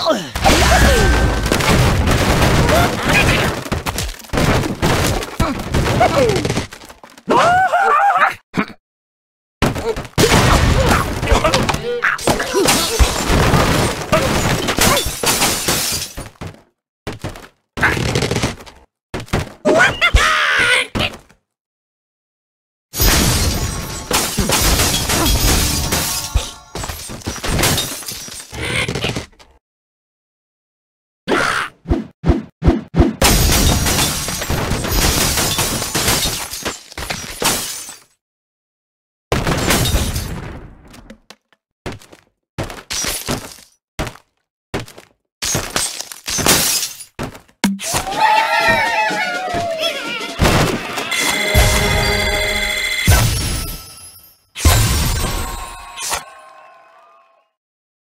Oh!